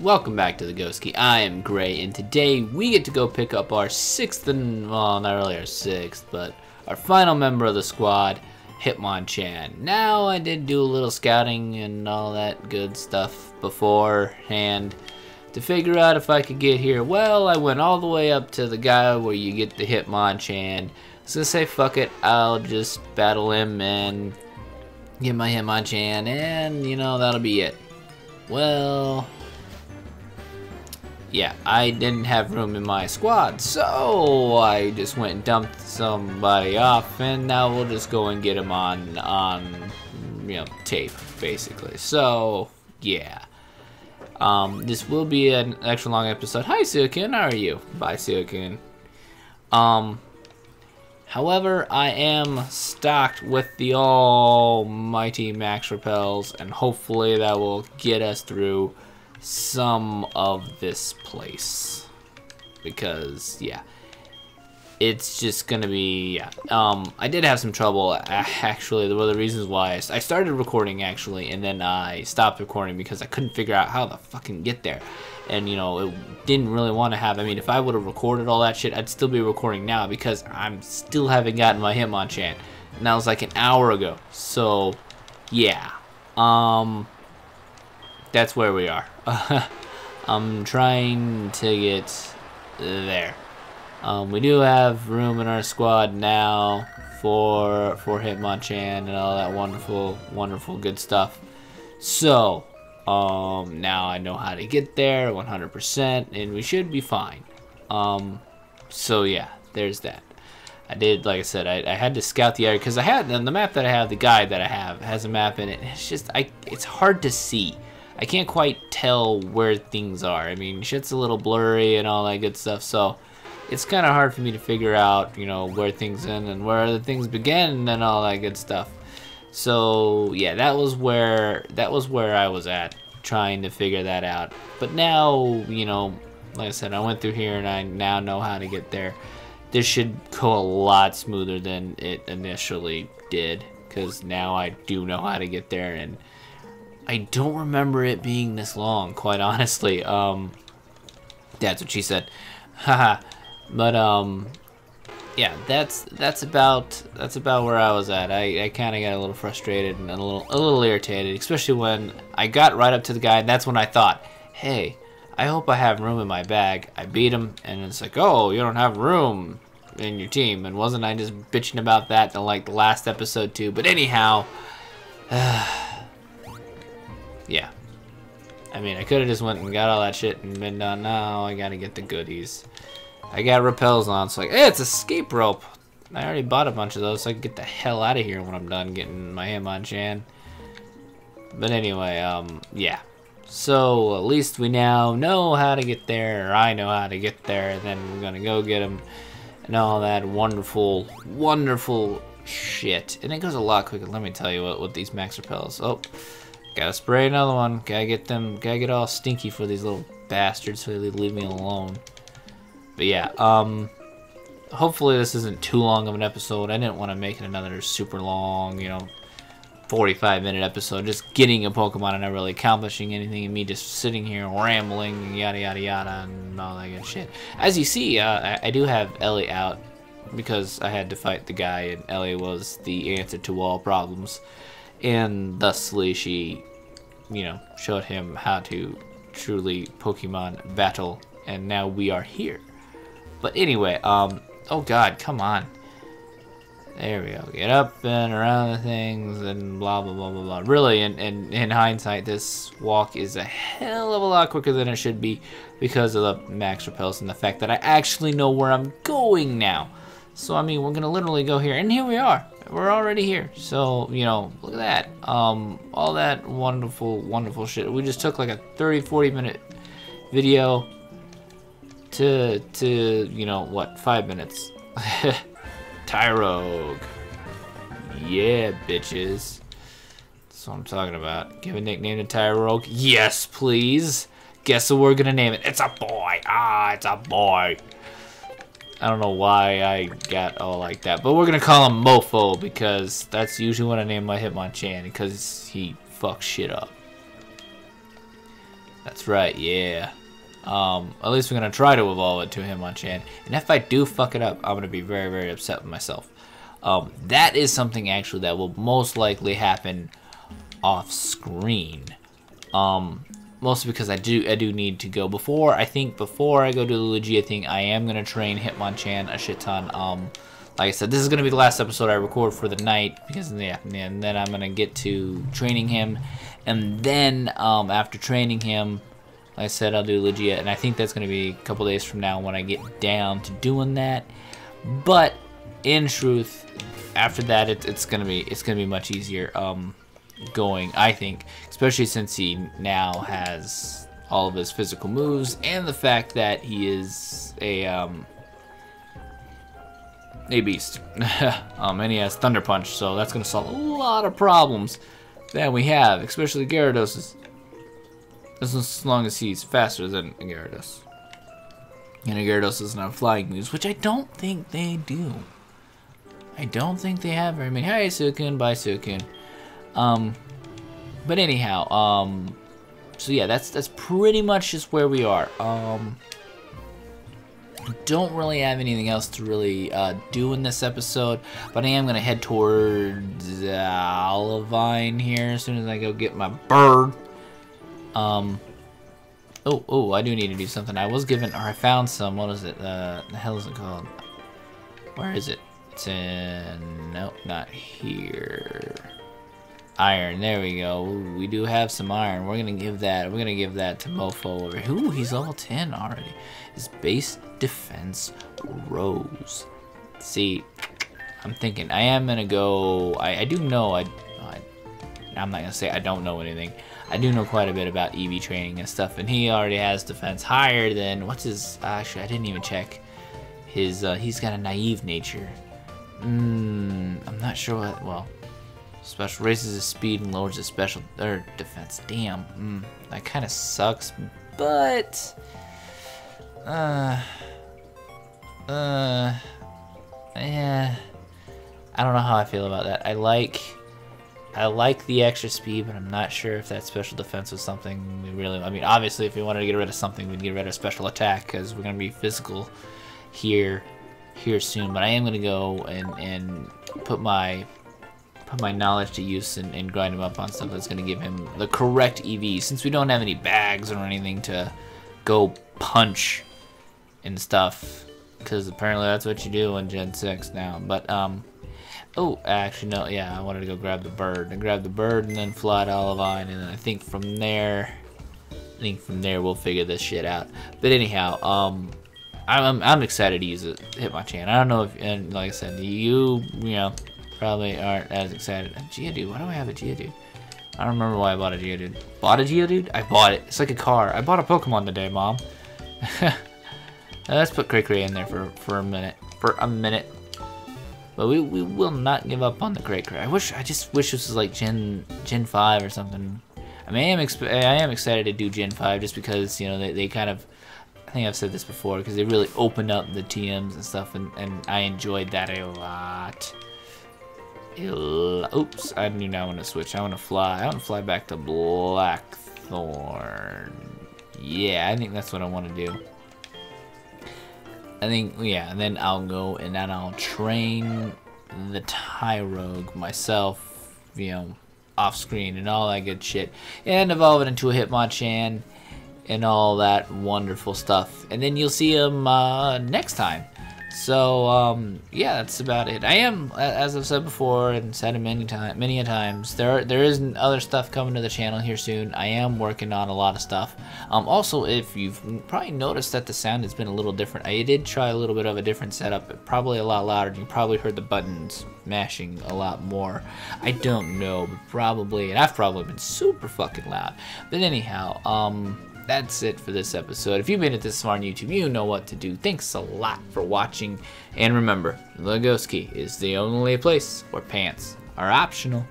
welcome back to the Ghost Key. I am Gray, and today we get to go pick up our sixth and, well, not really our sixth, but our final member of the squad, Hitmonchan. Now, I did do a little scouting and all that good stuff beforehand to figure out if I could get here. Well, I went all the way up to the guy where you get the Hitmonchan. I was gonna say, fuck it, I'll just battle him and get my Hitmonchan, and, you know, that'll be it. Well, yeah, I didn't have room in my squad, so I just went and dumped somebody off, and now we'll just go and get him on, on, you know, tape, basically. So, yeah. Um, this will be an extra long episode. Hi, Suicune, how are you? Bye, Suicune. Um, however, I am stocked with the almighty Max Repels, and hopefully that will get us through some of this place. Because yeah. It's just gonna be yeah. Um I did have some trouble actually. One of the reasons why I started recording actually and then I stopped recording because I couldn't figure out how the fucking get there. And you know it didn't really want to have I mean if I would have recorded all that shit I'd still be recording now because I'm still haven't gotten my Hitmonchan and that was like an hour ago. So yeah. Um that's where we are. I'm trying to get there. Um, we do have room in our squad now for for Hitmonchan and all that wonderful, wonderful good stuff. So, um, now I know how to get there 100% and we should be fine. Um, so yeah, there's that. I did, like I said, I, I had to scout the area because I had the map that I have, the guide that I have has a map in it. It's just, I, it's hard to see. I can't quite tell where things are. I mean, shit's a little blurry and all that good stuff, so it's kind of hard for me to figure out, you know, where things end and where the things begin and all that good stuff. So yeah, that was where that was where I was at, trying to figure that out. But now, you know, like I said, I went through here and I now know how to get there. This should go a lot smoother than it initially did, because now I do know how to get there and I don't remember it being this long, quite honestly. Um, that's what she said. Haha. but um, yeah, that's that's about that's about where I was at. I, I kind of got a little frustrated and a little a little irritated, especially when I got right up to the guy, and that's when I thought, hey, I hope I have room in my bag. I beat him, and it's like, oh, you don't have room in your team, and wasn't I just bitching about that in like the last episode too? But anyhow. yeah. I mean, I could have just went and got all that shit and been done. Now I gotta get the goodies. I got repels on, so like, hey, it's escape rope. I already bought a bunch of those, so I can get the hell out of here when I'm done getting my Hitmonchan. But anyway, um, yeah. So, at least we now know how to get there, or I know how to get there, then we're gonna go get him, and all that wonderful, wonderful shit. And it goes a lot quicker, let me tell you what, with these max repels. Oh, Gotta spray another one. Gotta get them, gotta get all stinky for these little bastards so they leave me alone. But yeah, um, hopefully this isn't too long of an episode. I didn't want to make it another super long, you know, 45 minute episode. Just getting a Pokemon and not really accomplishing anything and me just sitting here rambling, yada yada yada, and all that good shit. As you see, uh, I, I do have Ellie out because I had to fight the guy and Ellie was the answer to all problems and thusly she, you know, showed him how to truly Pokemon battle, and now we are here. But anyway, um, oh god, come on. There we go. Get up and around the things and blah blah blah blah blah. Really, in, in, in hindsight, this walk is a hell of a lot quicker than it should be because of the max repels and the fact that I actually know where I'm going now. So I mean, we're gonna literally go here, and here we are we're already here. So, you know, look at that. Um, all that wonderful, wonderful shit. We just took like a 30, 40 minute video to, to, you know, what, five minutes. Tyrogue. Yeah, bitches. That's what I'm talking about. Give a nickname to Tyrogue. Yes, please. Guess what we're gonna name it? It's a boy. Ah, it's a boy. I don't know why I got all like that. But we're going to call him Mofo because that's usually what I name my Hitmonchan because he fucks shit up. That's right, yeah. Um, at least we're gonna try to evolve it to Hitmonchan. And if I do fuck it up, I'm gonna be very, very upset with myself. Um, that is something actually that will most likely happen off screen. Um, mostly because I do I do need to go before I think before I go to the Lugia thing I am gonna train Hitmonchan a shit ton. Um, like I said, this is gonna be the last episode I record for the night because yeah, and then I'm gonna get to training him, and then um, after training him, like I said, I'll do Lugia, and I think that's gonna be a couple days from now when I get down to doing that. But in truth, after that, it, it's gonna be it's gonna be much easier. Um, going, I think, especially since he now has all of his physical moves and the fact that he is a um, a beast. um, and he has Thunder Punch, so that's going to solve a lot of problems that we have, especially Gyarados. As long as he's faster than Gyarados. And Gyarados doesn't have flying moves, which I don't think they do. I don't think they have very many. Hi, Suicune. Bye, Suicune. Um, but anyhow, um, so yeah, that's that's pretty much just where we are. Um, don't really have anything else to really uh, do in this episode, but I am gonna head towards uh, Olivine here as soon as I go get my bird. Um, oh, oh, I do need to do something. I was given, or I found some. What is it? Uh, the hell is it called? Where is it? It's in. Nope, not here. Iron, there we go. We do have some iron. We're gonna give that. We're gonna give that to Mofo over here. Ooh, he's level 10 already. His base defense rose. See, I'm thinking I am gonna go. I, I do know. I, I I'm not gonna say I don't know anything. I do know quite a bit about EV training and stuff, and he already has defense higher than what's his? Actually, I didn't even check. His uh, he's got a naive nature. Hmm, I'm not sure what. Well, Special raises his speed and lowers his special or defense. Damn, mm, that kind of sucks. But, uh, uh, yeah, I don't know how I feel about that. I like, I like the extra speed, but I'm not sure if that special defense was something we really. I mean, obviously, if we wanted to get rid of something, we'd get rid of special attack because we're gonna be physical here, here soon. But I am gonna go and and put my put my knowledge to use and, and grind him up on stuff that's going to give him the correct EV. Since we don't have any bags or anything to go punch and stuff. Because apparently that's what you do in Gen 6 now. But, um... Oh, actually, no. Yeah, I wanted to go grab the bird. And grab the bird and then fly to Olivine. And I think from there... I think from there we'll figure this shit out. But anyhow, um... I'm, I'm excited to use it, hit my Hitmonchan. I don't know if, and like I said, you, you know, probably aren't as excited. A Geodude, why do I have a Geodude? I don't remember why I bought a Geodude. Bought a Geodude? I bought it. It's like a car. I bought a Pokemon today, Mom. Let's put Cray in there for, for a minute. For a minute. But we, we will not give up on the Cray I wish, I just wish this was like Gen Gen 5 or something. I mean, I am, I am excited to do Gen 5 just because, you know, they, they kind of, I think I've said this before, because they really opened up the TMs and stuff, and, and I enjoyed that a lot. Oops, I do not want to switch. I want to fly. I want to fly back to Blackthorn. Yeah, I think that's what I want to do. I think, yeah, and then I'll go and then I'll train the Tyrogue myself, you know, off screen and all that good shit. And evolve it into a Hitmonchan and all that wonderful stuff. And then you'll see him uh, next time. So um, yeah, that's about it. I am, as I've said before and said it many times, many a times, there there is other stuff coming to the channel here soon. I am working on a lot of stuff. Um, also, if you've probably noticed that the sound has been a little different, I did try a little bit of a different setup, probably a lot louder. You probably heard the buttons mashing a lot more. I don't know, but probably, and I've probably been super fucking loud. But anyhow, um, that's it for this episode. If you've made it this far on YouTube, you know what to do. Thanks a lot for watching. And remember, Legoski is the only place where pants are optional.